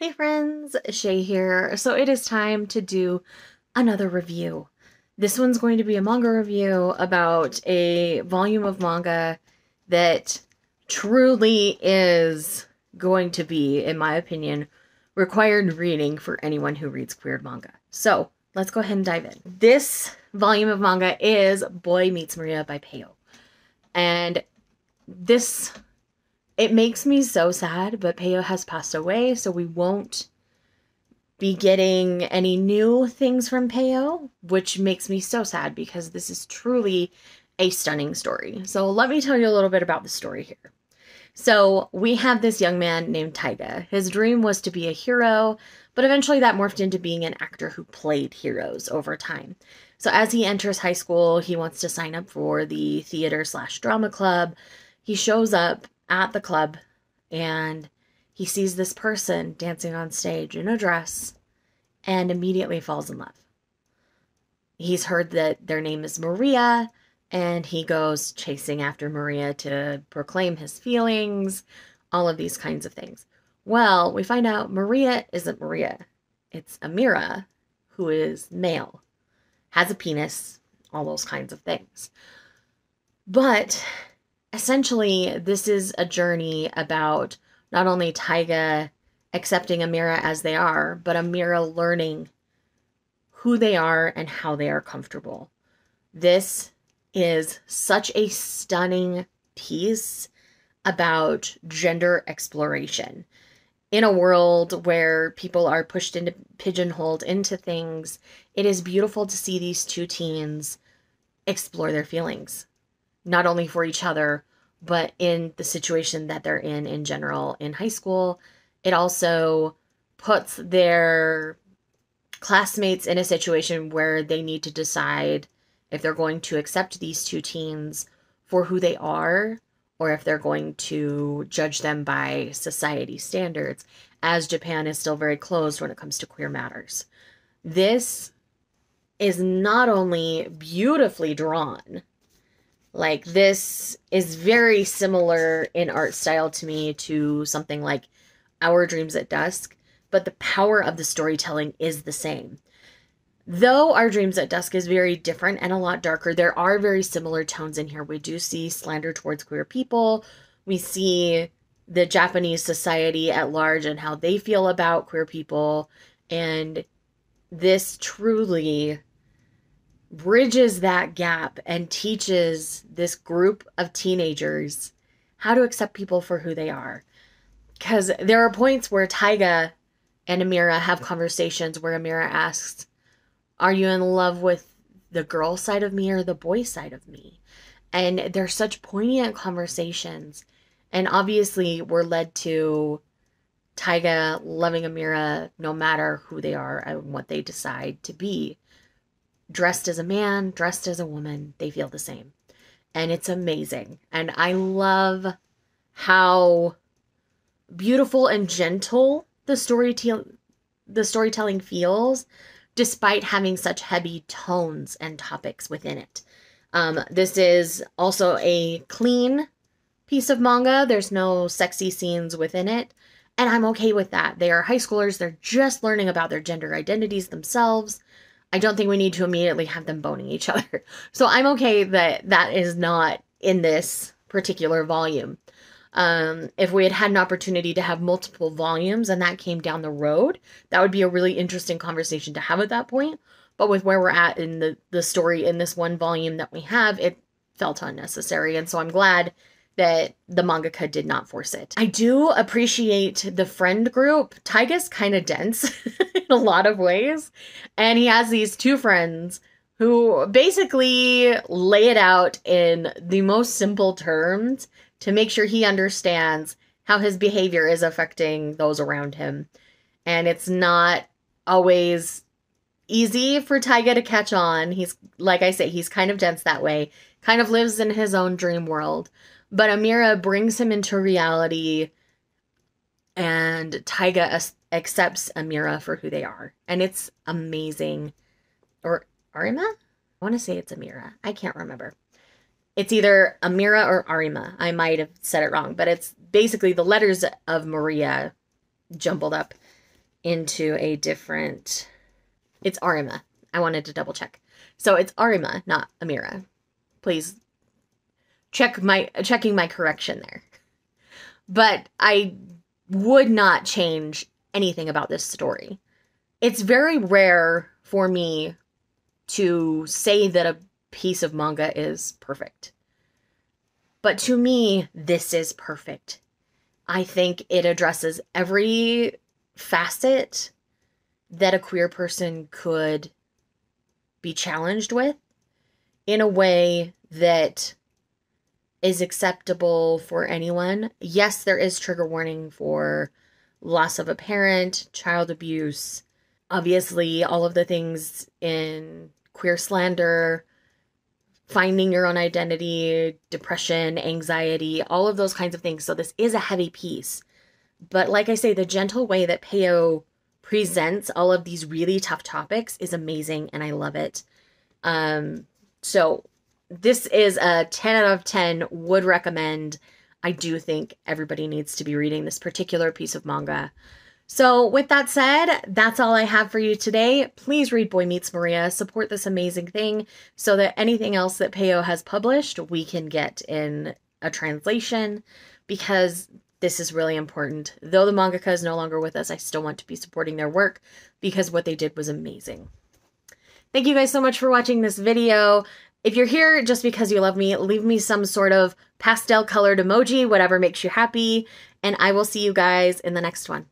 Hey friends, Shae here. So it is time to do another review. This one's going to be a manga review about a volume of manga that truly is going to be, in my opinion, required reading for anyone who reads queer manga. So let's go ahead and dive in. This volume of manga is Boy Meets Maria by Peyo. And this it makes me so sad, but Peyo has passed away, so we won't be getting any new things from Peyo, which makes me so sad because this is truly a stunning story. So let me tell you a little bit about the story here. So we have this young man named Taiga. His dream was to be a hero, but eventually that morphed into being an actor who played heroes over time. So as he enters high school, he wants to sign up for the theater slash drama club. He shows up at the club and he sees this person dancing on stage in a dress and immediately falls in love. He's heard that their name is Maria and he goes chasing after Maria to proclaim his feelings, all of these kinds of things. Well, we find out Maria isn't Maria. It's Amira, who is male, has a penis, all those kinds of things. But essentially, this is a journey about not only Taiga accepting Amira as they are, but Amira learning who they are and how they are comfortable. This is such a stunning piece about gender exploration. In a world where people are pushed into pigeonholed into things, it is beautiful to see these two teens explore their feelings not only for each other, but in the situation that they're in in general in high school. It also puts their classmates in a situation where they need to decide if they're going to accept these two teens for who they are or if they're going to judge them by society standards, as Japan is still very closed when it comes to queer matters. This is not only beautifully drawn, like this is very similar in art style to me to something like Our Dreams at Dusk, but the power of the storytelling is the same. Though Our Dreams at Dusk is very different and a lot darker, there are very similar tones in here. We do see slander towards queer people. We see the Japanese society at large and how they feel about queer people. And this truly bridges that gap and teaches this group of teenagers how to accept people for who they are. Because there are points where Taiga and Amira have conversations where Amira asks, Are you in love with the girl side of me or the boy side of me? And they're such poignant conversations. And obviously, we're led to Taiga loving Amira no matter who they are and what they decide to be dressed as a man, dressed as a woman, they feel the same. And it's amazing. And I love how beautiful and gentle the story the storytelling feels despite having such heavy tones and topics within it. Um, this is also a clean piece of manga. There's no sexy scenes within it. And I'm okay with that. They are high schoolers. They're just learning about their gender identities themselves. I don't think we need to immediately have them boning each other. So I'm okay that that is not in this particular volume. Um, if we had had an opportunity to have multiple volumes and that came down the road, that would be a really interesting conversation to have at that point. But with where we're at in the, the story in this one volume that we have, it felt unnecessary. And so I'm glad that the mangaka did not force it. I do appreciate the friend group. Taiga's kind of dense in a lot of ways. And he has these two friends who basically lay it out in the most simple terms to make sure he understands how his behavior is affecting those around him. And it's not always easy for Taiga to catch on. He's, like I say, he's kind of dense that way, kind of lives in his own dream world. But Amira brings him into reality, and Taiga accepts Amira for who they are. And it's amazing. Or Arima? I want to say it's Amira. I can't remember. It's either Amira or Arima. I might have said it wrong, but it's basically the letters of Maria jumbled up. into a different. It's Arima. I wanted to double check. So it's Arima, not Amira. Please check my checking my correction there. But I would not change anything about this story. It's very rare for me to say that a piece of manga is perfect. But to me, this is perfect. I think it addresses every facet that a queer person could be challenged with in a way that is acceptable for anyone. Yes, there is trigger warning for loss of a parent, child abuse, obviously, all of the things in queer slander, finding your own identity, depression, anxiety, all of those kinds of things. So, this is a heavy piece. But, like I say, the gentle way that Peyo presents all of these really tough topics is amazing and I love it. Um, so, this is a 10 out of 10 would recommend. I do think everybody needs to be reading this particular piece of manga. So with that said that's all i have for you today. Please read boy meets maria. Support this amazing thing so that anything else that peyo has published we can get in a translation because this is really important. Though the mangaka is no longer with us i still want to be supporting their work because what they did was amazing. Thank you guys so much for watching this video. If you're here just because you love me, leave me some sort of pastel colored emoji, whatever makes you happy, and I will see you guys in the next one.